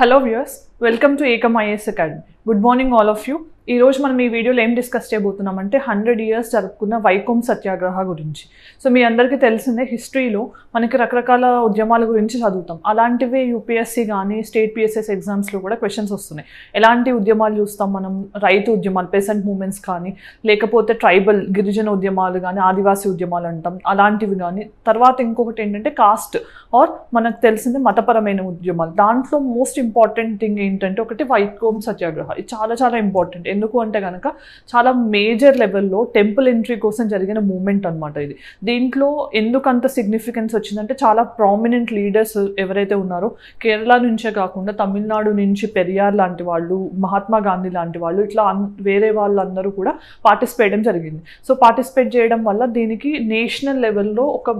Hello viewers, welcome to Akam IAS Academy. Good morning all of you. ఈరోజు మనం ఈ వీడియోలో ఏం డిస్కస్ చేయబోతున్నాం అంటే హండ్రెడ్ ఇయర్స్ జరుపుకున్న వైకోం సత్యాగ్రహ గురించి. సో మీ అందరికీ తెలిసిందే హిస్టరీలో మనకి రకరకాల ఉద్యమాల గురించి చదువుతాం. అలాంటివే యూపీఎస్సీ కానీ స్టేట్ పిఎస్ఎస్ ఎగ్జామ్స్లో కూడా క్వశ్చన్స్ వస్తున్నాయి. ఎలాంటి ఉద్యమాలు చూస్తాం మనం? రైతు ఉద్యమాలు పెసెంట్ మూమెంట్స్ కానీ లేకపోతే ట్రైబల్ గిరిజన ఉద్యమాలు కానీ ఆదివాసీ ఉద్యమాలు అంటాం. అలాంటివి కానీ. తర్వాత ఇంకొకటి ఏంటంటే కాస్ట్ ఆర్ మనకు తెలిసింది మతపరమైన ఉద్యమాలు. దాంట్లో మోస్ట్ ఇంపార్టెంట్ థింగ్ ఏంటంటే ఒకటి వైకోం సత్యాగ్రహ. ఇది చాలా చాలా ఇంపార్టెంట్ ఎందుకు అంటే కనుక చాలా మేజర్ లెవెల్లో టెంపుల్ ఎంట్రీ కోసం జరిగిన మూమెంట్ అనమాట ఇది. దీంట్లో ఎందుకు అంత సిగ్నిఫికెన్స్ వచ్చిందంటే చాలా ప్రామినెంట్ లీడర్స్ ఎవరైతే ఉన్నారో కేరళ నుంచే కాకుండా తమిళనాడు నుంచి పెరియార్ లాంటి వాళ్ళు మహాత్మా గాంధీ లాంటి వాళ్ళు ఇట్లా వేరే వాళ్ళందరూ కూడా పార్టిసిపేట్ చేయడం జరిగింది. సో పార్టిసిపేట్ చేయడం వల్ల దీనికి నేషనల్ లెవెల్లో ఒక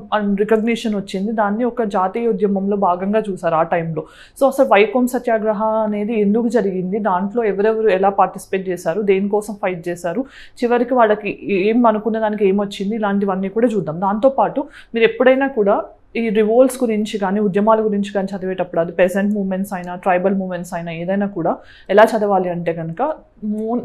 రికగ్నిషన్ వచ్చింది. దాన్ని ఒక జాతీయ ఉద్యమంలో భాగంగా చూసారు ఆ టైంలో. సో అసలు వైకోం సత్యాగ్రహ అనేది ఎందుకు జరిగింది? దాంట్లో ఎవరెవరు ఎలా పార్టిసిపేట్ చేశారు? దేనికోసం ఫైట్ చేశారు చివరికి వాళ్ళకి ఏం అనుకున్న దానికి ఏమొచ్చింది ఇలాంటివన్నీ కూడా చూద్దాం. దాంతోపాటు మీరు ఎప్పుడైనా కూడా ఈ రివోల్ట్స్ గురించి కానీ ఉద్యమాల గురించి కానీ చదివేటప్పుడు అది పెసెంట్ మూమెంట్స్ అయినా ట్రైబల్ మూమెంట్స్ అయినా ఏదైనా కూడా ఎలా చదవాలి అంటే కనుక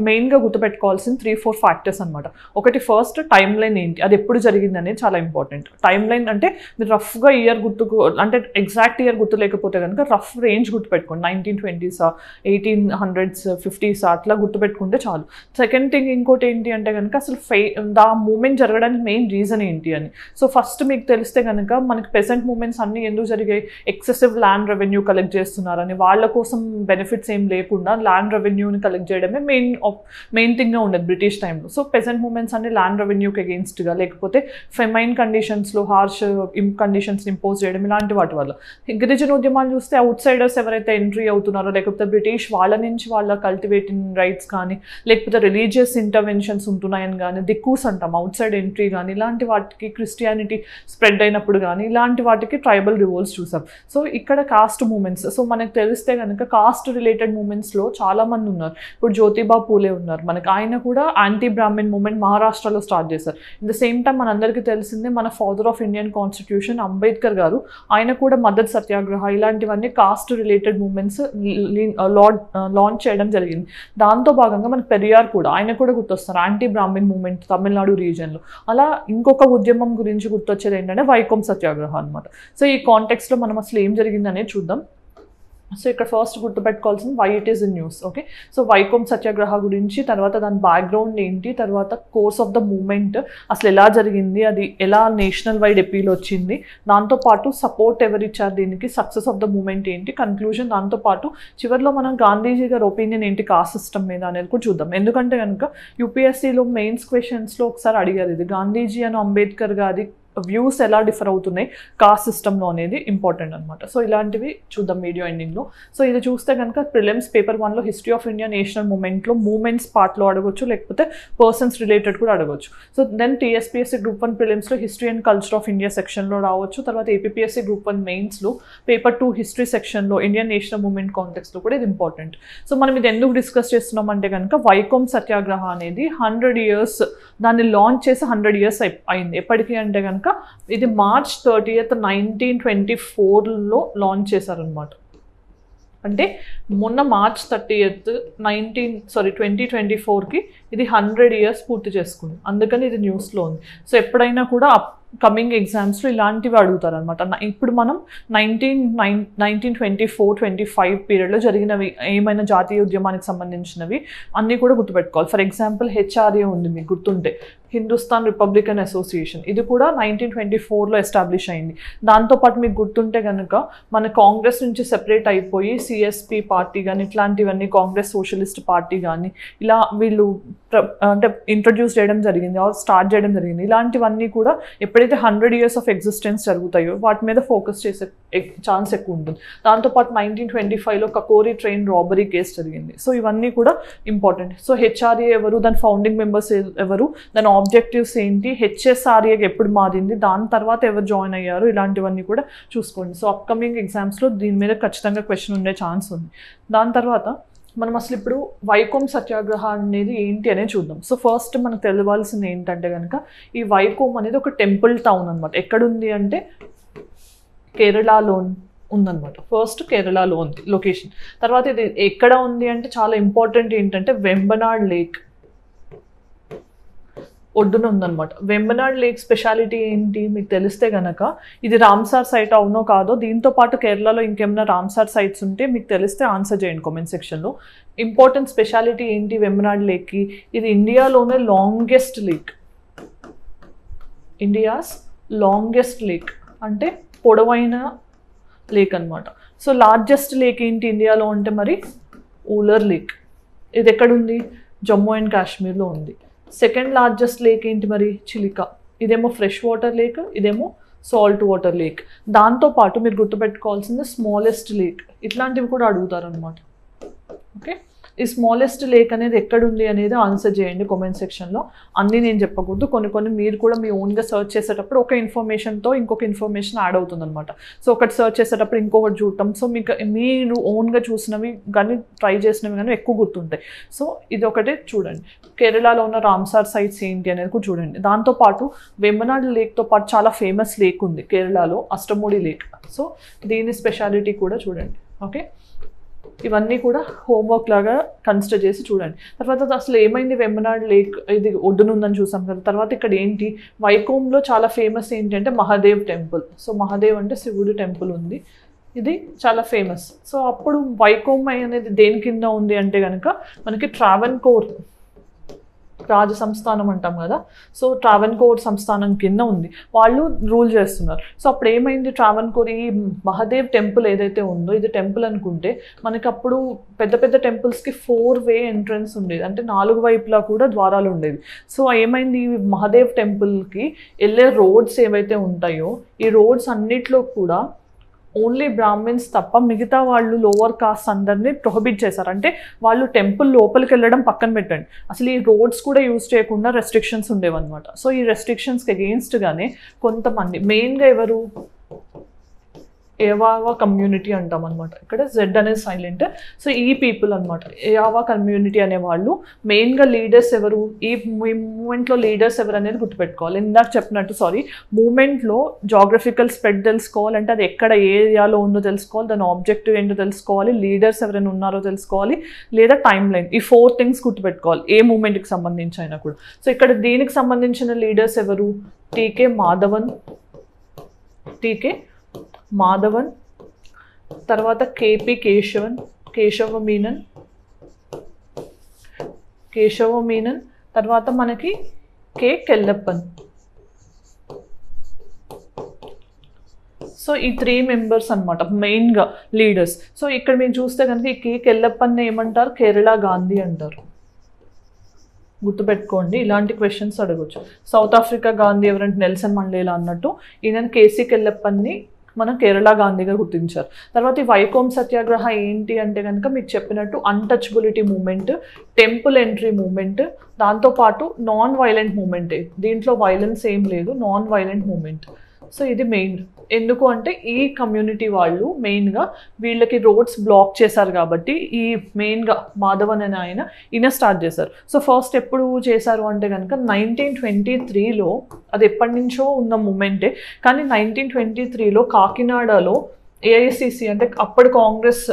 మెయిన్గా గుర్తుపెట్టుకోవాల్సిన త్రీ ఫోర్ ఫ్యాక్టర్స్ అనమాట ఒకటి ఫస్ట్ టైం లైన్ ఏంటి? అది ఎప్పుడు జరిగింది అనేది చాలా ఇంపార్టెంట్ టైం లైన్ అంటే మీరు రఫ్గా ఇయర్ గుర్తుకు అంటే ఎగ్జాక్ట్ ఇయర్ గుర్తు లేకపోతే కనుక రఫ్ రేంజ్ గుర్తుపెట్టుకోండి. నైన్టీన్ ట్వంటీసా ఎయిటీన్ హండ్రెడ్స్ ఫిఫ్టీస్ అట్లా గుర్తుపెట్టుకుంటే చాలు. సెకండ్ థింగ్ ఇంకోటి ఏంటి అంటే కనుక అసలు ఫే దా మూమెంట్ జరగడానికి మెయిన్ రీజన్ ఏంటి అని. సో ఫస్ట్ మీకు తెలిస్తే కనుక మనకి పెసెంట్ మూమెంట్స్ అన్నీ ఎందుకు జరిగాయి? ఎక్సెసివ్ ల్యాండ్ రెవెన్యూ కలెక్ట్ చేస్తున్నారని వాళ్ళ కోసం బెనిఫిట్స్ ఏం లేకుండా ల్యాండ్ రెవెన్యూని కలెక్ట్ చేయడమే మెయిన్ మెయిన్ థింగ్గా ఉండేది బ్రిటిష్ టైంలో సో పెసెంట్ మూమెంట్స్ అన్ని ల్యాండ్ రెవెన్యూకి అగేన్స్ట్గా లేకపోతే ఫెమైన్ కండిషన్స్లో హార్ష్ కండిషన్స్ ఇంపోజ్ చేయడం ఇలాంటి వాటి వల్ల. గిరిజన ఉద్యమాలు చూస్తే అవుట్ సైడర్స్ ఎవరైతే ఎంట్రీ అవుతున్నారో లేకపోతే బ్రిటిష్ వాళ్ళ నుంచి వాళ్ళ కల్టివేటింగ్ రైట్స్ కానీ లేకపోతే రిలీజియస్ ఇంటర్వెన్షన్స్ ఉంటున్నాయని కానీ దిక్కుస్ అంటాం. అవుట్ సైడ్ ఎంట్రీ కానీ ఇలాంటి వాటికి క్రిస్టియానిటీ స్ప్రెడ్ అయినప్పుడు కానీ ఇలా ఇలాంటి వాటికి ట్రైబల్ రివోల్స్ చూసాం. సో ఇక్కడ కాస్ట్ మూమెంట్స్ సో మనకు తెలిస్తే కనుక కాస్ట్ రిలేటెడ్ మూమెంట్స్లో చాలామంది ఉన్నారు. ఇప్పుడు జ్యోతిబా పూలే ఉన్నారు. మనకి ఆయన కూడా యాంటీ బ్రాహ్మిన్ మూమెంట్ మహారాష్ట్రలో స్టార్ట్ చేశారు. ఇన్ ద సేమ్ టైం మనందరికీ తెలిసిందే మన father of Indian constitution Ambedkar garu ఆయన కూడా మద్దతు సత్యాగ్రహ ఇలాంటివన్నీ కాస్ట్ రిలేటెడ్ మూమెంట్స్ లాంచ్ చేయడం జరిగింది. దాంతో భాగంగా మన పెరియార్ కూడా ఆయన కూడా గుర్తొస్తారు యాంటీ బ్రాహ్మిన్ మూమెంట్ తమిళనాడు రీజియన్లో అలా ఇంకొక ఉద్యమం గురించి గుర్తొచ్చేది ఏంటంటే వైకోం సత్యాగ్రహ. అనమాట సో ఈ కాంటెక్స్లో మనం అసలు ఏం జరిగిందనేది చూద్దాం. సో ఇక్కడ ఫస్ట్ గుర్తుపెట్టుకోవాల్సిన why it is in news okay so Vaikom Satyagraha గురించి తర్వాత దాని బ్యాక్గ్రౌండ్ ఏంటి తర్వాత కోర్స్ ఆఫ్ ద మూమెంట్ అసలు ఎలా జరిగింది అది ఎలా నేషనల్ వైడ్ ఎపీల్ వచ్చింది దాంతోపాటు సపోర్ట్ ఎవరు ఇచ్చారు దీనికి సక్సెస్ ఆఫ్ ద మూమెంట్ ఏంటి కన్క్లూజన్ దాంతోపాటు చివరిలో మనం గాంధీజీ గారి ఒపీనియన్ ఏంటి కాస్ట్ సిస్టమ్ మీద అనేది కూడా చూద్దాం. ఎందుకంటే కనుక యూపీఎస్సీలో మెయిన్స్ క్వశ్చన్స్లో ఒకసారి అడిగారు ఇది. గాంధీజీ అని అంబేద్కర్ గారి వ్యూస్ ఎలా డిఫర్ అవుతున్నాయి కాస్ట్ సిస్టంలో అనేది ఇంపార్టెంట్ అనమాట సో ఇలాంటివి చూద్దాం వీడియో ఎండింగ్లో. సో ఇది చూస్తే కనుక ప్రిలిమ్స్ పేపర్ వన్లో హిస్టరీ ఆఫ్ ఇండియా నేషనల్ మూమెంట్లో మూమెంట్స్ పార్ట్లో అడగొచ్చు లేకపోతే పర్సన్స్ రిలేటెడ్ కూడా అడగొచ్చు. So then TSPSC group one ప్రిలిమ్స్లో history and culture of India సెక్షన్లో రావచ్చు. తర్వాత ఏపీఎస్సీ గ్రూప్ వన్ మెయిన్స్లో పేపర్ టూ హిస్టరీ సెక్షన్లో ఇండియన్ నేషనల్ మూమెంట్ కాంటెక్స్లో కూడా ఇది ఇంపార్టెంట్. సో మనం ఇది ఎందుకు డిస్కస్ చేస్తున్నాం అంటే కనుక వైకోమ్ సత్యాగ్రహ అనేది హండ్రెడ్ ఇయర్స్ దాన్ని లాంచ్ చేసి హండ్రెడ్ ఇయర్స్ అయింది. ఎప్పటికీ అంటే కనుక ఇది మార్చ్ థర్టీయత్ నైన్టీన్ ట్వంటీ ఫోర్లో లాంచ్ చేశారనమాట అంటే మొన్న March thirtieth nineteen sorry twenty twenty ఫోర్కి ఇది హండ్రెడ్ ఇయర్స్ పూర్తి చేసుకుంది. అందుకని ఇది న్యూస్లో ఉంది. సో ఎప్పుడైనా కూడా కమింగ్ ఎగ్జామ్స్లో ఇలాంటివి అడుగుతారు అనమాట ఇప్పుడు మనం nineteen nine nineteen twenty four twenty five పీరియడ్లో జరిగినవి ఏమైనా జాతీయ ఉద్యమానికి సంబంధించినవి అన్నీ కూడా గుర్తుపెట్టుకోవాలి. ఫర్ ఎగ్జాంపుల్ హెచ్ఆర్ఏ ఉంది మీకు గుర్తుంటే. Hindustan republican association. ఇది కూడా నైన్టీన్ ట్వంటీ ఫోర్లో ఎస్టాబ్లిష్ అయింది. దాంతోపాటు మీకు గుర్తుంటే కనుక మన కాంగ్రెస్ నుంచి సెపరేట్ అయిపోయి సిఎస్పి పార్టీ కానీ ఇట్లాంటివన్నీ కాంగ్రెస్ సోషలిస్ట్ పార్టీ కానీ ఇలా వీళ్ళు అంటే ఇంట్రడ్యూస్ చేయడం జరిగింది ఆర్ స్టార్ట్ చేయడం జరిగింది. ఇలాంటివన్నీ కూడా ఎప్పుడైతే హండ్రెడ్ ఇయర్స్ ఆఫ్ ఎగ్జిస్టెన్స్ జరుగుతాయో వాటి మీద ఫోకస్ చేసే ఛాన్స్ ఎక్కువ ఉంటుంది. దాంతోపాటు నైన్టీన్ ట్వంటీ ఫైవ్లో కకోరి ట్రైన్ రాబరీ కేసు జరిగింది. సో ఇవన్నీ కూడా ఇంపార్టెంట్. సో హెచ్ఆర్ఏ ఎవరు దాని ఫౌండింగ్ మెంబర్స్ ఎవరు దాని ఆబ్జెక్టివ్స్ ఏంటి? హెచ్ఎస్ఆర్ఏకి ఎప్పుడు మారింది? దాని తర్వాత ఎవరు జాయిన్ అయ్యారు? ఇలాంటివన్నీ కూడా చూసుకోండి. సో అప్కమింగ్ ఎగ్జామ్స్లో దీని మీద ఖచ్చితంగా క్వశ్చన్ ఉండే ఛాన్స్ ఉంది. దాని తర్వాత మనం అసలు ఇప్పుడు వైకోం సత్యాగ్రహ అనేది ఏంటి అనేది చూద్దాం. సో ఫస్ట్ మనకు తెలియాల్సింది ఏంటంటే కనుక ఈ వైకోం అనేది ఒక టెంపుల్ టౌన్ అనమాట ఎక్కడుంది అంటే కేరళలో ఉందన్నమాట. ఫస్ట్ కేరళలో ఉంది లొకేషన్ తర్వాత ఇది ఎక్కడ ఉంది అంటే చాలా ఇంపార్టెంట్ ఏంటంటే వెంబనాడ్ లేక్ ఒడ్డున ఉందన్నమాట. వెంబనాడ్ లేక్ స్పెషాలిటీ ఏంటి మీకు తెలిస్తే గనక ఇది రామ్సార్ సైట్ అవునో కాదో దీంతో పాటు కేరళలో ఇంకేమైనా రామ్సార్ సైట్స్ ఉంటే మీకు తెలిస్తే ఆన్సర్ చేయండి కామెంట్ సెక్షన్లో. ఇంపార్టెంట్ స్పెషాలిటీ ఏంటి వెంబనాడ్ లేక్కి? ఇది ఇండియాలోనే longest lake. India's longest lake. అంటే పొడవైన లేక్ అనమాట సో లార్జెస్ట్ లేక్ ఏంటి ఇండియాలో అంటే మరి ఊలర్ లేక్. ఇది ఎక్కడుంది? జమ్మూ అండ్ కాశ్మీర్లో ఉంది. సెకండ్ లార్జెస్ట్ లేక్ ఏంటి మరి? చిలిక. ఇదేమో ఫ్రెష్ వాటర్ లేక్ ఇదేమో సాల్ట్ వాటర్ లేక్ దాంతోపాటు మీరు గుర్తుపెట్టుకోవాల్సింది స్మాలెస్ట్ లేక్ ఇట్లాంటివి కూడా అడుగుతారు అనమాట ఓకే ఈ స్మాలెస్ట్ లేక్ అనేది ఎక్కడుంది అనేది ఆన్సర్ చేయండి కామెంట్ సెక్షన్లో అన్నీ నేను చెప్పకూడదు. కొన్ని కొన్ని మీరు కూడా మీ ఓన్గా సర్చ్ చేసేటప్పుడు ఒక ఇన్ఫర్మేషన్తో ఇంకొక ఇన్ఫర్మేషన్ యాడ్ అవుతుంది అనమాట సో ఒకటి సర్చ్ చేసేటప్పుడు ఇంకొకటి చూడటం. సో మీకు మీరు ఓన్గా చూసినవి కానీ ట్రై చేసినవి కానీ ఎక్కువ గుర్తుంటాయి. సో ఇది ఒకటి చూడండి. కేరళలో ఉన్న రామ్సార్ సైట్స్ ఏంటి అనేది కూడా చూడండి. దాంతోపాటు వెమ్మనాడు లేక్తో పాటు చాలా ఫేమస్ లేక్ ఉంది కేరళలో అష్టమూడి లేక్ సో దీని స్పెషాలిటీ కూడా చూడండి. ఓకే ఇవన్నీ కూడా హోంవర్క్ లాగా కన్సిడర్ చేసి చూడండి. తర్వాత అసలు ఏమైంది వెంబనాడ్ లేక్ ఇది ఒడ్డునుందని చూసాం కదా. తర్వాత ఇక్కడ ఏంటి? వైకోంలో చాలా ఫేమస్ ఏంటంటే మహాదేవ్ టెంపుల్ సో మహాదేవ్ అంటే శివుడు టెంపుల్ ఉంది. ఇది చాలా ఫేమస్ సో అప్పుడు వైకోమ్మ అనేది దేని కింద ఉంది అంటే కనుక మనకి ట్రావెన్ కోర్ రాజ సంస్థానం అంటాం కదా. సో ట్రావెన్కోర్ సంస్థానం కింద ఉంది. వాళ్ళు రూల్ చేస్తున్నారు. సో అప్పుడు ఏమైంది? ట్రావెన్కోర్ ఈ మహాదేవ్ టెంపుల్ ఏదైతే ఉందో ఇది టెంపుల్ అనుకుంటే మనకి అప్పుడు పెద్ద పెద్ద టెంపుల్స్కి ఫోర్ వే ఎంట్రన్స్ ఉండేది. అంటే నాలుగు వైపులా కూడా ద్వారాలు ఉండేవి. సో ఏమైంది? ఈ మహాదేవ్ టెంపుల్కి వెళ్ళే రోడ్స్ ఏవైతే ఉంటాయో ఈ రోడ్స్ అన్నిట్లో కూడా ఓన్లీ బ్రాహ్మిన్స్ తప్ప మిగతా వాళ్ళు లోవర్ కాస్ట్ అందరినీ ప్రొహిబిట్ చేశారు. అంటే వాళ్ళు టెంపుల్ లోపలికి వెళ్ళడం పక్కన పెట్టండి. అసలు ఈ రోడ్స్ కూడా యూజ్ చేయకుండా రెస్ట్రిక్షన్స్ ఉండేవన్నమాట. సో ఈ రెస్ట్రిక్షన్స్కి అగెయిన్స్ట్గానే కొంతమంది మెయిన్గా ఎవరు? ఏవావా కమ్యూనిటీ అంటాం అనమాట ఇక్కడ జెడ్ అనేది సైలెంట్ సో ఈ పీపుల్ అనమాట ఏవావా కమ్యూనిటీ అనే వాళ్ళు మెయిన్గా లీడర్స్ ఎవరు? ఈ మూమెంట్లో లీడర్స్ ఎవరు అనేది గుర్తుపెట్టుకోవాలి. ఇందాక చెప్పినట్టు సారీ మూమెంట్లో జాగ్రఫికల్ స్ప్రెడ్ తెలుసుకోవాలంటే అది ఎక్కడ ఏ ఏరియాలో ఉందో తెలుసుకోవాలి. దాని ఆబ్జెక్టివ్ ఏంటో తెలుసుకోవాలి. లీడర్స్ ఎవరైనా ఉన్నారో తెలుసుకోవాలి. లేదా టైం లైన్ ఈ ఫోర్ థింగ్స్ గుర్తుపెట్టుకోవాలి. ఏ మూమెంట్కి సంబంధించి అయినా కూడా. సో ఇక్కడ దీనికి సంబంధించిన లీడర్స్ ఎవరు? టీకే మాధవన్ టీకే మాధవన్ తర్వాత కేపి కేశవన్ కేశవ మీనన్ కేశవ మీనన్ తర్వాత మనకి కే కెల్లప్పన్. సో ఈ త్రీ మెంబర్స్ అనమాట మెయిన్గా లీడర్స్ సో ఇక్కడ మీరు చూస్తే కనుక ఈ కే కెల్లప్పన్ ఏమంటారు? కేరళ గాంధీ అంటారు. గుర్తుపెట్టుకోండి ఇలాంటి క్వశ్చన్స్ అడగచ్చు. సౌత్ ఆఫ్రికా గాంధీ ఎవరంటే నెల్సన్ మండేలా అన్నట్టు ఈయన కేసీ కెల్లప్పన్ని మన కేరళ గాంధీగా గుర్తించారు. తర్వాత ఈ వైకోమ్ సత్యాగ్రహ ఏంటి అంటే కనుక మీకు చెప్పినట్టు untouchability movement temple entry movement దాంతోపాటు నాన్ వైలెంట్ మూమెంటే దీంట్లో వైలెన్స్ ఏం లేదు నాన్ వైలెంట్ మూమెంట్ సో ఇది మెయిన్ ఎందుకు అంటే ఈ కమ్యూనిటీ వాళ్ళు మెయిన్గా వీళ్ళకి రోడ్స్ బ్లాక్ చేశారు కాబట్టి ఈ మెయిన్గా మాధవన్ అనే ఆయన ఈయన స్టార్ట్ చేశారు. సో ఫస్ట్ ఎప్పుడు చేశారు అంటే కనుక నైన్టీన్ ట్వంటీ త్రీలో అది ఎప్పటి నుంచో ఉన్న మూమెంటే కానీ నైన్టీన్ ట్వంటీ త్రీలో కాకినాడలో ఏఐసిసి అంటే అప్పటి కాంగ్రెస్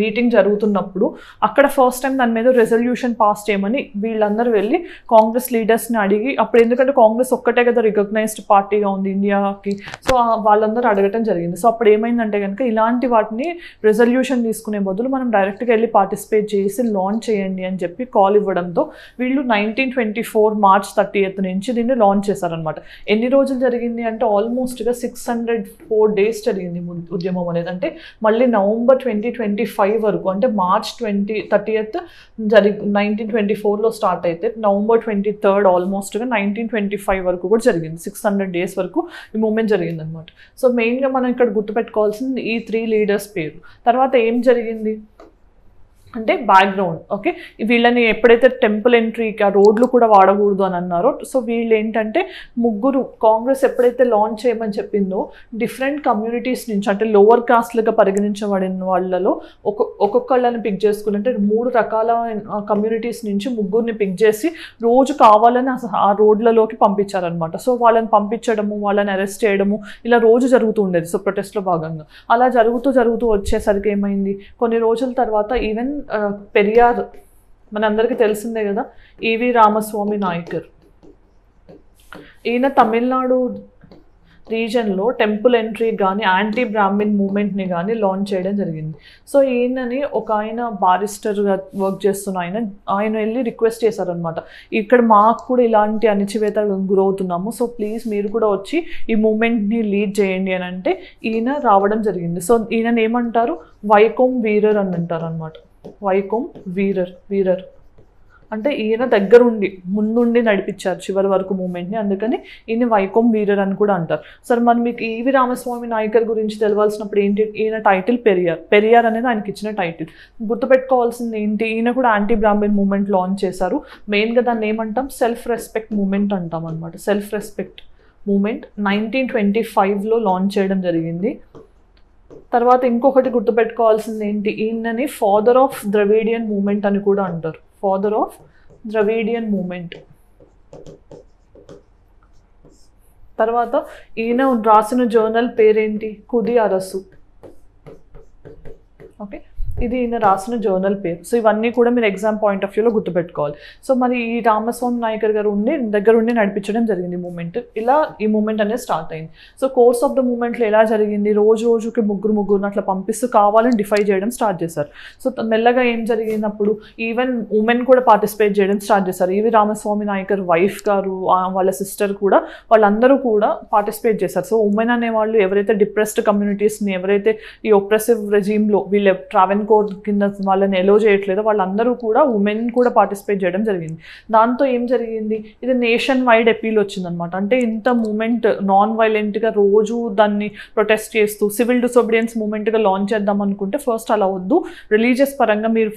మీటింగ్ జరుగుతున్నప్పుడు అక్కడ ఫస్ట్ టైం దాని మీద రెజల్యూషన్ పాస్ చేయమని వీళ్ళందరూ వెళ్ళి కాంగ్రెస్ లీడర్స్ని అడిగి అప్పుడు ఎందుకంటే కాంగ్రెస్ ఒక్కటే కదా రికగ్నైజ్డ్ పార్టీగా ఉంది ఇండియాకి. సో వాళ్ళందరూ అడగటం జరిగింది. సో అప్పుడు ఏమైందంటే కనుక ఇలాంటి వాటిని రెజల్యూషన్ తీసుకునే బదులు మనం డైరెక్ట్గా వెళ్ళి పార్టిసిపేట్ చేసి లాంచ్ చేయండి అని చెప్పి కాల్ ఇవ్వడంతో వీళ్ళు nineteen twenty four March thirty eighth నుంచి దీన్ని లాంచ్ చేశారనమాట ఎన్ని రోజులు జరిగింది అంటే ఆల్మోస్ట్గా సిక్స్ హండ్రెడ్ ఫోర్ డేస్ జరిగింది ఉద్యమం అనేది. అంటే మళ్ళీ నవంబర్ ట్వంటీ ట్వంటీ ఫైవ్ వరకు అంటే మార్చ్ ట్వంటీ థర్టీయత్ జరి నైన్టీన్ ట్వంటీ ఫోర్లో స్టార్ట్ అయితే నవంబర్ ట్వంటీ థర్డ్ ఆల్మోస్ట్గా నైన్టీన్ ట్వంటీ ఫైవ్ వరకు కూడా జరిగింది. సిక్స్ హండ్రెడ్ డేస్ వరకు ఈ మూమెంట్ జరిగింది అనమాట సో మెయిన్గా మనం ఇక్కడ గుర్తుపెట్టుకోవాల్సింది ఈ త్రీ లీడర్స్ పేరు. తర్వాత ఏం జరిగింది? అంటే బ్యాక్గ్రౌండ్ ఓకే వీళ్ళని ఎప్పుడైతే టెంపుల్ ఎంట్రీకి ఆ రోడ్లు కూడా వాడకూడదు అని అన్నారో సో వీళ్ళు ఏంటంటే ముగ్గురు కాంగ్రెస్ ఎప్పుడైతే లాంచ్ చేయమని చెప్పిందో డిఫరెంట్ కమ్యూనిటీస్ నుంచి అంటే లోవర్ కాస్ట్లుగా పరిగణించబడిన వాళ్ళలో ఒక ఒక్కొక్కళ్ళని పిక్ చేసుకుని అంటే మూడు రకాల కమ్యూనిటీస్ నుంచి ముగ్గురిని పిక్ చేసి రోజు కావాలని ఆ రోడ్లలోకి పంపించారనమాట సో వాళ్ళని పంపించడము వాళ్ళని అరెస్ట్ చేయడము ఇలా రోజు జరుగుతూ ఉండేది. సో ప్రొటెస్ట్లో భాగంగా. అలా జరుగుతూ జరుగుతూ వచ్చేసరికి ఏమైంది? కొన్ని రోజుల తర్వాత ఈవెన్ పెరియార్ మనందరికీ తెలిసిందే కదా ఈవి రామస్వామి నాయకర్. ఈయన తమిళనాడు రీజన్లో టెంపుల్ ఎంట్రీ కానీ యాంటీ బ్రాహ్మిన్ మూమెంట్ని కానీ లాంచ్ చేయడం జరిగింది. సో ఈయనని ఒక ఆయన బారిస్టర్గా వర్క్ చేస్తున్న ఆయన ఆయన వెళ్ళి రిక్వెస్ట్ చేశారనమాట ఇక్కడ మాకు కూడా ఇలాంటి అణిచివేత గురవుతున్నాము సో ప్లీజ్ మీరు కూడా వచ్చి ఈ మూమెంట్ని లీడ్ చేయండి అని అంటే ఈయన రావడం జరిగింది. సో ఈయనని ఏమంటారు? వైకోమ్ వీరర్ అని అంటారు అనమాట వైకోమ్ వీరర్ వీరర్. అంటే ఈయన దగ్గరుండి ముందుండి నడిపించారు చివరి వరకు మూమెంట్ని. అందుకని ఈయన వైకోమ్ వీరర్ అని కూడా అంటారు. సరే మరి మీకు ఈవి రామస్వామి నాయకర్ గురించి తెలవాల్సినప్పుడు ఏంటి? ఈయన టైటిల్ పెరియార్ పెరియార్ అనేది ఆయనకి ఇచ్చిన టైటిల్. గుర్తుపెట్టుకోవాల్సింది ఏంటి? ఈయన కూడా యాంటీ బ్రాహ్మిన్ మూమెంట్ లాంచ్ చేశారు. మెయిన్గా దాన్ని ఏమంటాం? సెల్ఫ్ రెస్పెక్ట్ మూమెంట్ అంటాం అనమాట self respect movement nineteen twenty ఫైవ్లో లాంచ్ చేయడం జరిగింది. తర్వాత ఇంకొకటి గుర్తుపెట్టుకోవాల్సింది ఏంటి? ఈయనని ఫాదర్ ఆఫ్ ద్రవిడియన్ మూమెంట్ అని కూడా అంటారు. ఫాదర్ ఆఫ్ ద్రవిడియన్ మూమెంట్ తర్వాత ఈయన రాసిన జర్నల్ పేరేంటి? కుది అరసు. ఓకే ఇది ఈయన రాసిన జర్నల్ పేరు సో ఇవన్నీ కూడా మీరు ఎగ్జామ్ పాయింట్ ఆఫ్ వ్యూలో గుర్తుపెట్టుకోవాలి. సో మరి ఈ రామస్వామి నాయకర్ గారు ఉండి దగ్గర ఉండి నడిపించడం జరిగింది మూమెంట్ ఇలా ఈ మూమెంట్ అనేది స్టార్ట్ అయింది. సో కోర్స్ ఆఫ్ ద మూమెంట్లో ఎలా జరిగింది? రోజు రోజుకి ముగ్గురు ముగ్గురు అట్లా పంపిస్తూ కావాలని డిఫై చేయడం స్టార్ట్ చేశారు. సో మెల్లగా ఏం జరిగినప్పుడు ఈవెన్ ఉమెన్ కూడా పార్టిసిపేట్ చేయడం స్టార్ట్ చేశారు. ఈవి రామస్వామి నాయకర్ వైఫ్ గారు వాళ్ళ సిస్టర్ కూడా వాళ్ళందరూ కూడా పార్టిసిపేట్ చేశారు. సో ఉమెన్ అనేవాళ్ళు ఎవరైతే డిప్రెస్డ్ కమ్యూనిటీస్ని ఎవరైతే ఈ ఒప్రెసివ్ రెజీమ్లో వీళ్ళు ట్రావెన్ కోడ్ కింద వాళ్ళని ఎలో చేయట్లేదో. వాళ్ళందరూ కూడా ఉమెన్ కూడా పార్టిసిపేట్ చేయడం జరిగింది. దాంతో ఏం జరిగింది? ఇది నేషన్ వైడ్ అపీల్ వచ్చిందనమాట అంటే ఇంత మూమెంట్ నాన్ వైలెంట్గా రోజు దాన్ని ప్రొటెస్ట్ చేస్తూ సివిల్ డిసోబిడియన్స్ మూమెంట్గా లాంచ్ చేద్దాం అనుకుంటే ఫస్ట్ అలా వద్దు. రిలీజియస్ పరంగా మీరు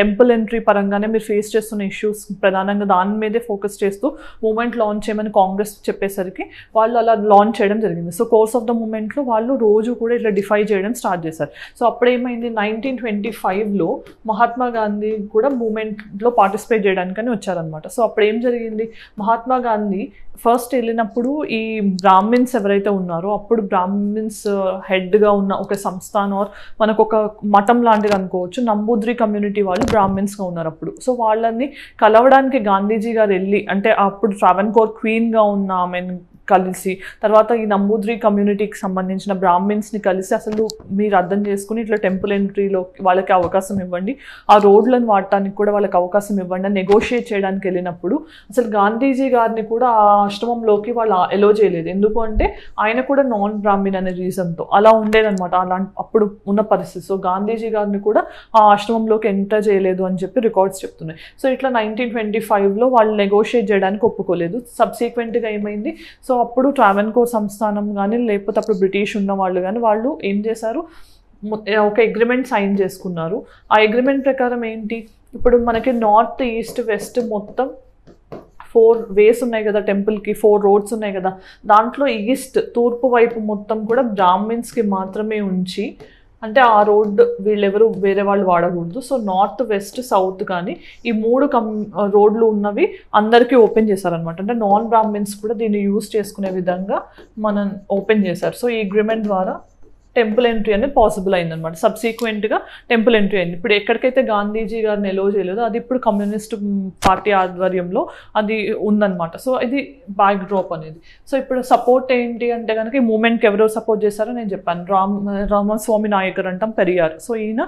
టెంపుల్ ఎంట్రీ పరంగానే మీరు ఫేస్ చేస్తున్న ఇష్యూస్ ప్రధానంగా దాని మీదే ఫోకస్ చేస్తూ మూమెంట్ లాంచ్ చేయమని కాంగ్రెస్ చెప్పేసరికి వాళ్ళు అలా లాంచ్ చేయడం జరిగింది. సో కోర్స్ ఆఫ్ ద మూమెంట్లో వాళ్ళు రోజు కూడా ఇట్లా డిఫై చేయడం స్టార్ట్ చేశారు. సో అప్పుడేమైంది? నైన్టీన్ ట్వంటీ ట్వంటీ ఫైవ్లో మహాత్మా గాంధీ కూడా మూమెంట్లో పార్టిసిపేట్ చేయడానికని వచ్చారనమాట సో అప్పుడు ఏం జరిగింది? మహాత్మా గాంధీ ఫస్ట్ వెళ్ళినప్పుడు ఈ బ్రాహ్మిన్స్ ఎవరైతే ఉన్నారో అప్పుడు బ్రాహ్మిన్స్ హెడ్గా ఉన్న ఒక సంస్థాన్ ఆర్ మనకు ఒక మఠం లాంటిది అనుకోవచ్చు. నంబూద్రి కమ్యూనిటీ వాళ్ళు బ్రాహ్మిన్స్గా ఉన్నారు అప్పుడు. సో వాళ్ళని కలవడానికి గాంధీజీ గారు వెళ్ళి అంటే అప్పుడు ట్రావెన్కోర్ క్వీన్గా ఉన్న ఆమెను కలిసి తర్వాత ఈ నమ్మూద్రి కమ్యూనిటీకి సంబంధించిన బ్రాహ్మిన్స్ని కలిసి అసలు మీరు అర్థం చేసుకుని ఇట్లా టెంపుల్ ఎంట్రీలో వాళ్ళకి అవకాశం ఇవ్వండి. ఆ రోడ్లను వాడటానికి కూడా వాళ్ళకి అవకాశం ఇవ్వండి. అని నెగోషియేట్ చేయడానికి వెళ్ళినప్పుడు అసలు గాంధీజీ గారిని కూడా ఆ ఆశ్రమంలోకి వాళ్ళు ఎలో చేయలేదు. ఎందుకు అంటే ఆయన కూడా నాన్ బ్రాహ్మిన్ అనే రీజన్తో అలా ఉండేదనమాట అలాంటి అప్పుడు ఉన్న పరిస్థితి. సో గాంధీజీ గారిని కూడా ఆ ఆశ్రమంలోకి ఎంటర్ చేయలేదు అని చెప్పి రికార్డ్స్ చెప్తున్నాయి. సో ఇట్లా నైన్టీన్ ట్వంటీ ఫైవ్లో వాళ్ళు నెగోషియేట్ చేయడానికి ఒప్పుకోలేదు. సబ్సీక్వెంట్గా ఏమైంది? సో అప్పుడు ట్రావెన్కోర్ సంస్థానం కానీ లేకపోతే అప్పుడు బ్రిటిష్ ఉన్న వాళ్ళు కానీ వాళ్ళు ఏం చేశారు? ఒక అగ్రిమెంట్ సైన్ చేసుకున్నారు. ఆ అగ్రిమెంట్ ప్రకారం ఏంటి? ఇప్పుడు మనకి నార్త్ ఈస్ట్ వెస్ట్ మొత్తం ఫోర్ వేస్ ఉన్నాయి కదా టెంపుల్కి ఫోర్ రోడ్స్ ఉన్నాయి కదా. దాంట్లో ఈస్ట్ తూర్పు వైపు మొత్తం కూడా బ్రాహ్మిన్స్కి మాత్రమే ఉంచి అంటే ఆ రోడ్ వీళ్ళెవరు వేరే వాళ్ళు వాడకూడదు. సో నార్త్ వెస్ట్ సౌత్ కానీ ఈ మూడు కమ్ రోడ్లు ఉన్నవి అందరికీ ఓపెన్ చేశారనమాట అంటే నాన్ బ్రాహ్మిన్స్ కూడా దీన్ని యూజ్ చేసుకునే విధంగా మనం ఓపెన్ చేశారు. సో ఈ అగ్రిమెంట్ ద్వారా టెంపుల్ ఎంట్రీ అనేది పాసిబుల్ అయిందనమాట సబ్సీక్వెంట్గా టెంపుల్ ఎంట్రీ అయింది. ఇప్పుడు ఎక్కడికైతే గాంధీజీ గారిని ఎలో చేయలేదో అది ఇప్పుడు కమ్యూనిస్ట్ పార్టీ ఆధ్వర్యంలో అది ఉందన్నమాట. సో ఇది బ్యాక్ డ్రాప్ అనేది. సో ఇప్పుడు సపోర్ట్ ఏంటి అంటే కనుక ఈ మూమెంట్కి ఎవరెవరు సపోర్ట్ చేశారో నేను చెప్పాను. రామ్ రామస్వామి నాయకర్ అంటాం పెరియార్. సో ఈయన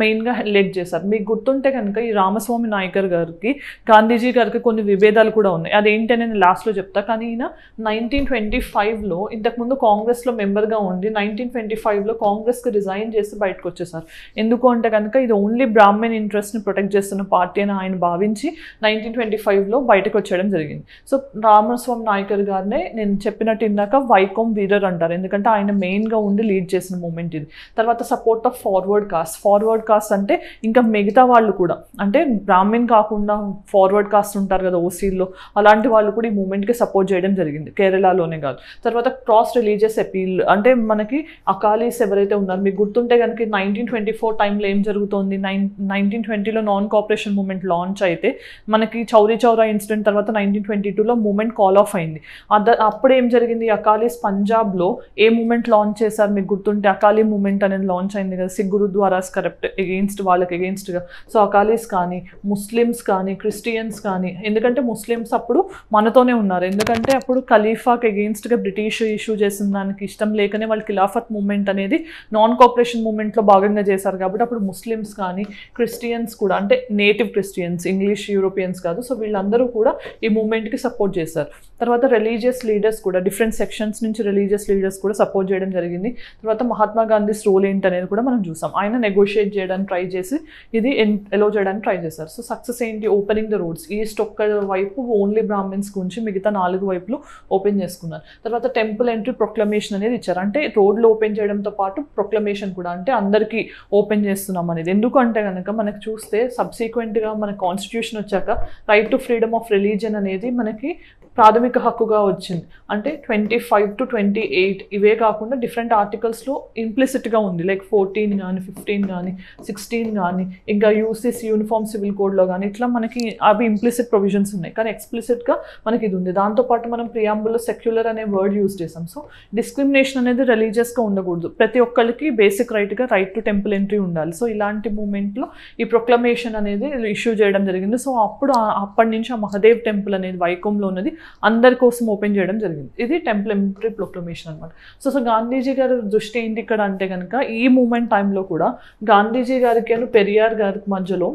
మెయిన్గా లెడ్ చేశారు. మీకు గుర్తుంటే కనుక ఈ రామస్వామి నాయకర్ గారికి గాంధీజీ గారికి కొన్ని విభేదాలు కూడా ఉన్నాయి. అదేంటి అని నేను లాస్ట్లో చెప్తా. కానీ ఈయన నైన్టీన్ ట్వంటీ ఫైవ్లో ఇంతకుముందు కాంగ్రెస్లో మెంబర్గా ఉండి నైన్టీన్ ట్వంటీ ఫైవ్ ఫైవ్లో కాంగ్రెస్కి రిజైన్ చేసి బయటకు వచ్చేసారు. ఎందుకు అంటే కనుక ఇది ఓన్లీ బ్రాహ్మణ్ ఇంట్రెస్ట్ని ప్రొటెక్ట్ చేస్తున్న పార్టీ అని ఆయన భావించి నైన్టీన్ ట్వంటీ ఫైవ్లో బయటకు వచ్చేయడం జరిగింది. సో రామస్వామి నాయకర్ గారినే నేను చెప్పినట్టు ఇందాక వైకోమ్ వీరర్ అంటారు. ఎందుకంటే ఆయన మెయిన్గా ఉండి లీడ్ చేసిన మూమెంట్ ఇది. తర్వాత support of forward caste forward caste అంటే ఇంకా మిగతా వాళ్ళు కూడా. అంటే బ్రాహ్మిన్ కాకుండా ఫార్వర్డ్ కాస్ట్ ఉంటారు కదా ఓసీల్లో అలాంటి వాళ్ళు కూడా ఈ మూమెంట్కి సపోర్ట్ చేయడం జరిగింది. కేరళలోనే కాదు. తర్వాత క్రాస్ రిలీజియస్ అపీల్ అంటే మనకి అకాలి జర్నలిస్ట్ ఎవరైతే ఉన్నారు మీకు గుర్తుంటే కనుక నైన్టీన్ ట్వంటీ ఫోర్ టైంలో ఏం జరుగుతోంది? నైన్ నైన్టీన్ ట్వంటీలో నాన్ కోఆపరేషన్ మూమెంట్ లాంచ్ అయితే మనకి చౌరీ చౌరా ఇన్సిడెంట్ తర్వాత నైన్టీన్ ట్వంటీ టూలో మూమెంట్ కాల్ ఆఫ్ అయింది. అద అప్పుడు ఏం జరిగింది? అకాలీస్ పంజాబ్లో ఏ మూమెంట్ లాంచ్ చేశారు? మీకు గుర్తుంటే అకాలీ మూమెంట్ అనేది లాంచ్ అయింది కదా సిక్ గురుద్వారాస్ కరప్ట్ ఎగెయిన్స్ట్ వాళ్ళకి ఎగెయిన్స్ట్గా సో అకాలీస్ కానీ ముస్లిమ్స్ కానీ క్రిస్టియన్స్ కానీ ఎందుకంటే ముస్లిమ్స్ అప్పుడు మనతోనే ఉన్నారు. ఎందుకంటే అప్పుడు ఖలీఫాకి ఎగెయిన్స్ట్గా బ్రిటిష్ ఇష్యూ చేసిన దానికి ఇష్టం లేకనే వాళ్ళు ఖిలాఫత్ మూమెంట్ అనేది నాన్ కోఆపరేషన్ మూమెంట్లో భాగంగా చేశారు కాబట్టి అప్పుడు ముస్లిమ్స్ కానీ క్రిస్టియన్స్ కూడా అంటే నేటివ్ క్రిస్టియన్స్ ఇంగ్లీష్ యూరోపియన్స్ కాదు. సో వీళ్ళందరూ కూడా ఈ మూమెంట్కి సపోర్ట్ చేశారు. తర్వాత రిలీజియస్ లీడర్స్ కూడా డిఫరెంట్ సెక్షన్స్ నుంచి రిలీజియస్ లీడర్స్ కూడా సపోర్ట్ చేయడం జరిగింది. తర్వాత మహాత్మా గాంధీస్ రోల్ ఏంటనేది కూడా మనం చూసాం. ఆయన నెగోషియేట్ చేయడానికి ట్రై చేసి ఇది ఎలో చేయడానికి ట్రై చేశారు. సో సక్సెస్ ఏంటి? ఓపెనింగ్ ద రోడ్స్ ఈస్ట్ ఒక్క వైపు ఓన్లీ బ్రాహ్మిన్స్ గురించి మిగతా నాలుగు వైపులు ఓపెన్ చేసుకున్నారు. తర్వాత టెంపుల్ ఎంట్రీ ప్రొక్లమేషన్ అనేది ఇచ్చారు. అంటే రోడ్లు ఓపెన్ చేయడం చేయడంతో పాటు ప్రొక్లమేషన్ కూడా అంటే అందరికీ ఓపెన్ చేస్తున్నాం అనేది. ఎందుకంటే కనుక మనకు చూస్తే సబ్సీక్వెంట్గా మన కాన్స్టిట్యూషన్ వచ్చాక right to freedom of religion అనేది మనకి ప్రాథమిక హక్కుగా వచ్చింది. అంటే twenty five to twenty eight ఇవే కాకుండా డిఫరెంట్ ఆర్టికల్స్లో ఇంప్లిసిట్గా ఉంది. లైక్ ఫోర్టీన్ కానీ ఫిఫ్టీన్ కానీ సిక్స్టీన్ కానీ ఇంకా యూసీస్ యూనిఫామ్ సివిల్ కోడ్లో కానీ ఇట్లా మనకి అవి ఇంప్లిసిట్ ప్రొవిజన్స్ ఉన్నాయి. కానీ ఎక్స్ప్లిసిట్గా మనకి ఇది ఉంది. దాంతోపాటు మనం ప్రియాంబుల్లో సెక్యులర్ అనే వర్డ్ యూజ్ చేసాం సో డిస్క్రిమినేషన్ అనేది రిలీజియస్గా ఉండకూడదు. ప్రతి ఒక్కరికి బేసిక్ రైట్గా రైట్ టు టెంపుల్ ఎంట్రీ ఉండాలి. సో ఇలాంటి మూమెంట్లో ఈ ప్రొక్లమేషన్ అనేది ఇష్యూ చేయడం జరిగింది. సో అప్పుడు అప్పటి నుంచి ఆ మహదేవ్ టెంపుల్ అనేది వైకోంలో ఉన్నది. అందరి కోసం ఓపెన్ చేయడం జరిగింది. ఇది టెంపుల్ ఎంట్రీ ప్రొక్లమేషన్ అనమాట సో సో గాంధీజీ గారి దృష్టి ఏంటి ఇక్కడ అంటే కనుక ఈ మూమెంట్ టైంలో కూడా గాంధీజీ గారికి అను పెరియార్ గారికి మధ్యలో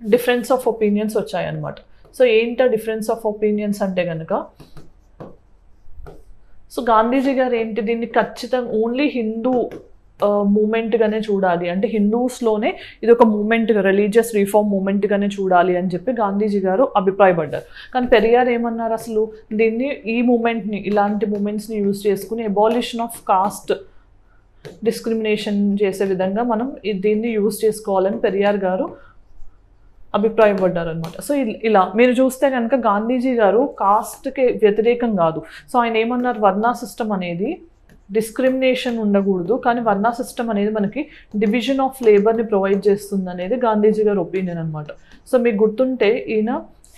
డిఫరెన్స్ ఆఫ్ ఒపీనియన్స్ వచ్చాయన్నమాట. సో ఏంట డిఫరెన్స్ ఆఫ్ ఒపీనియన్స్ అంటే కనుక సో గాంధీజీ గారు ఏంటి? దీన్ని ఖచ్చితంగా ఓన్లీ హిందూ మూమెంట్గానే చూడాలి. అంటే హిందూస్లోనే ఇది ఒక మూమెంట్ రిలీజియస్ రిఫార్మ్ మూమెంట్గానే చూడాలి అని చెప్పి గాంధీజీ గారు అభిప్రాయపడ్డారు. కానీ పెరియార్ ఏమన్నారు అసలు? దీన్ని ఈ మూమెంట్ని ఇలాంటి మూమెంట్స్ని యూజ్ చేసుకుని ఎబాలిషన్ ఆఫ్ కాస్ట్ డిస్క్రిమినేషన్ చేసే విధంగా మనం దీన్ని యూజ్ చేసుకోవాలని పెరియార్ గారు. అభిప్రాయపడ్డారనమాట సో ఇలా మీరు చూస్తే కనుక గాంధీజీ గారు కాస్ట్కి వ్యతిరేకం కాదు. సో ఆయన ఏమన్నారు? వర్ణా సిస్టమ్ అనేది డిస్క్రిమినేషన్ ఉండకూడదు. కానీ వర్ణా సిస్టమ్ అనేది మనకి డివిజన్ ఆఫ్ లేబర్ని ప్రొవైడ్ చేస్తుంది అనేది గాంధీజీ గారి ఒపీనియన్ అనమాట సో మీకు గుర్తుంటే ఈయన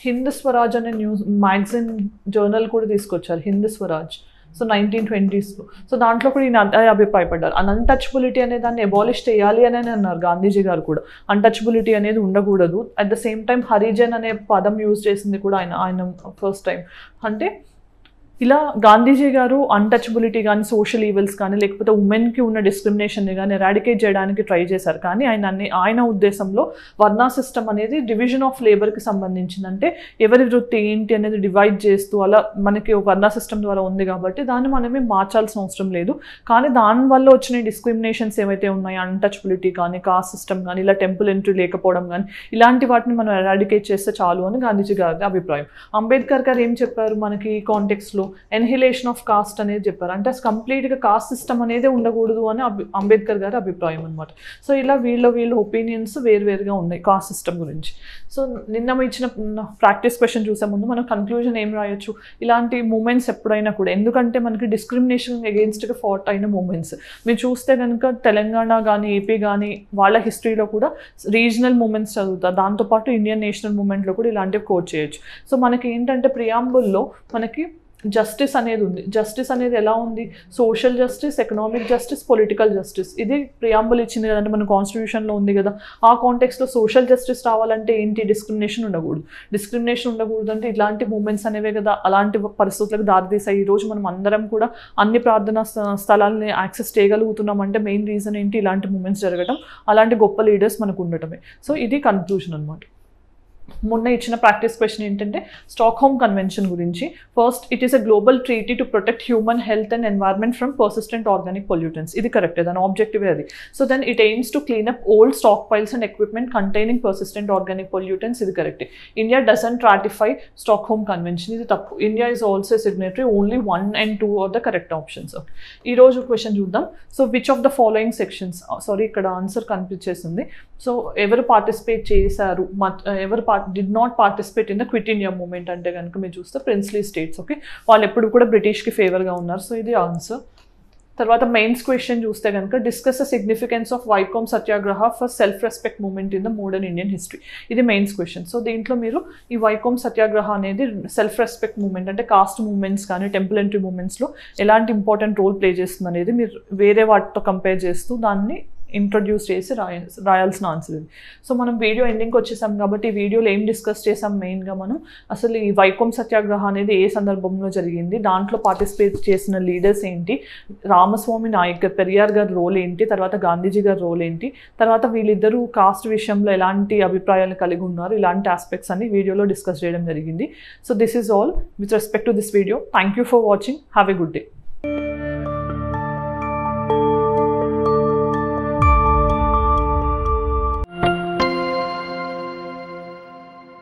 హింద్ స్వరాజ్ అనే న్యూస్ మ్యాగజైన్ జర్నల్ కూడా తీసుకొచ్చారు. హింద్ స్వరాజ్. సో నైన్టీన్ ట్వంటీస్లో. సో దాంట్లో కూడా ఈయన అభిప్రాయపడ్డారు. అన్ అన్టచబిలిటీ అనే దాన్ని అబాలిష్ చేయాలి అని అన్నారు గాంధీజీ గారు కూడా. అన్టచబిలిటీ అనేది ఉండకూడదు. At the same time Harijan అనే పదం యూజ్ చేసింది కూడా ఆయన ఆయన ఫస్ట్ టైం అంటే ఇలా గాంధీజీ గారు అన్టచబిలిటీ కానీ సోషల్ ఈవెల్స్ కానీ లేకపోతే ఉమెన్కి ఉన్న డిస్క్రిమినేషన్ని కానీ ఎరాడికేట్ చేయడానికి ట్రై చేశారు. కానీ ఆయన అన్ని ఆయన ఉద్దేశంలో వర్ణా సిస్టమ్ అనేది డివిజన్ ఆఫ్ లేబర్కి సంబంధించిందంటే ఎవరి వృత్తి ఏంటి అనేది డివైడ్ చేస్తూ అలా మనకి ఒక వర్ణా సిస్టమ్ ద్వారా ఉంది కాబట్టి దాన్ని మనమే మార్చాల్సిన అవసరం లేదు. కానీ దానివల్ల వచ్చిన డిస్క్రిమినేషన్స్ ఏవైతే ఉన్నాయో అన్టచబిలిటీ కానీ కాస్ట్ సిస్టమ్ కానీ ఇలా టెంపుల్ ఎంట్రీ లేకపోవడం కానీ ఇలాంటి వాటిని మనం ఎరాడికేట్ చేస్తే చాలు అని గాంధీజీ గారి అభిప్రాయం. అంబేద్కర్ గారు ఏం చెప్పారు? మనకి ఈ కాంటెక్స్లో ఎన్హిలేషన్ ఆఫ్ కాస్ట్ అనేది చెప్పారు. అంటే అసలు కంప్లీట్గా కాస్ట్ సిస్టమ్ అనేది ఉండకూడదు అని అంబేద్కర్ గారి అభిప్రాయం అనమాట సో ఇలా వీళ్ళ వీళ్ళ ఒపీనియన్స్ వేరువేరుగా ఉన్నాయి కాస్ట్ సిస్టమ్ గురించి. సో నిన్న ఇచ్చిన ప్రాక్టీస్ క్వశ్చన్ చూసే ముందు మనం కన్క్లూజన్ ఏం రాయొచ్చు? ఇలాంటి మూమెంట్స్ ఎప్పుడైనా కూడా. ఎందుకంటే మనకి డిస్క్రిమినేషన్ అగేన్స్ట్గా ఫాట్ అయిన మూమెంట్స్ మీరు చూస్తే కనుక తెలంగాణ కానీ ఏపీ కానీ వాళ్ళ హిస్టరీలో కూడా రీజనల్ మూమెంట్స్ చదువుతారు దాంతోపాటు ఇండియన్ నేషనల్ మూమెంట్లో కూడా ఇలాంటివి కోట్ చేయొచ్చు. సో మనకి ఏంటంటే ప్రియాంబుల్లో మనకి జస్టిస్ అనేది ఉంది. జస్టిస్ అనేది ఎలా ఉంది? Social justice economic justice political justice ఇది ప్రియాంబుల్ ఇచ్చింది కదంటే మన కాన్స్టిట్యూషన్లో ఉంది కదా. ఆ కాంటెక్స్లో సోషల్ జస్టిస్ రావాలంటే ఏంటి? డిస్క్రిమినేషన్ ఉండకూడదు. డిస్క్రిమినేషన్ ఉండకూడదు అంటే ఇలాంటి మూమెంట్స్ అనేవే కదా. అలాంటి పరిస్థితులకు దారితీసాయి. ఈరోజు మనం అందరం కూడా అన్ని ప్రార్థనా స్థ- యాక్సెస్ చేయగలుగుతున్నాం అంటే మెయిన్ రీజన్ ఏంటి? ఇలాంటి మూమెంట్స్ జరగడం అలాంటి గొప్ప లీడర్స్ మనకు ఉండటమే. సో ఇది కన్క్లూజన్ అనమాట మొన్న ఇచ్చిన ప్రాక్టీస్ క్వశ్చన్ ఏంటంటే స్టాక్ హోమ్ కన్వెన్షన్ గురించి. First it is a global treaty to protect human health and environment from persistent organic pollutants ఇది కరెక్టే దాని ఆబ్జెక్టివ్ అది? So then it aims to clean up old stockpiles and equipment containing persistent organic pollutants ఇది కరెక్టే India doesn't ratify Stockholm convention ఇది తప్పు. India is also signatory only one and two are the correct options ఈ రోజు question చూద్దాం. So which of the following sections sorry ఇక్కడ answer కనిపించేసింది. So ఎవరు పార్టిసిపేట్ చేశారు? మత్- ఎవరు did not participate in the Quit India movement అంటే కనుక మీరు చూస్తే ప్రిన్స్లీ స్టేట్స్ ఓకే వాళ్ళు ఎప్పుడు కూడా బ్రిటిష్కి ఫేవర్గా ఉన్నారు. సో ఇది ఆన్సర్ తర్వాత మెయిన్స్ క్వశ్చన్ చూస్తే కనుక discuss the significance of Vaikom Satyagraha for self respect movement in the modern Indian history ఇది మెయిన్స్ క్వశ్చన్ సో దీంట్లో మీరు ఈ వైకోమ్ సత్యాగ్రహ అనేది సెల్ఫ్ రెస్పెక్ట్ మూమెంట్ అంటే కాస్ట్ మూమెంట్స్ కానీ టెంపుల్ ఎంట్రీ మూమెంట్స్లో ఎలాంటి ఇంపార్టెంట్ రోల్ ప్లే చేస్తుంది అనేది మీరు వేరే వాటితో కంపేర్ చేస్తూ దాన్ని ఇంట్రొడ్యూస్ చేసి రాయ రాయాల్సిన ఆన్సర్ ఇది. సో మనం వీడియో ఎండింగ్కి వచ్చేసాం కాబట్టి ఈ వీడియోలో ఏం డిస్కస్ చేసాం మెయిన్గా మనం అసలు ఈ వైకోం సత్యాగ్రహ అనేది ఏ సందర్భంలో జరిగింది దాంట్లో పార్టిసిపేట్ చేసిన లీడర్స్ ఏంటి రామస్వామి నాయక్ పెరియార్ గారి రోల్ ఏంటి తర్వాత గాంధీజీ గారి రోల్ ఏంటి తర్వాత వీళ్ళిద్దరూ కాస్ట్ విషయంలో ఎలాంటి అభిప్రాయాలు కలిగి ఉన్నారు ఇలాంటి ఆస్పెక్ట్స్ అన్ని వీడియోలో డిస్కస్ చేయడం జరిగింది. So this is all with respect to this video thank you for watching have a good day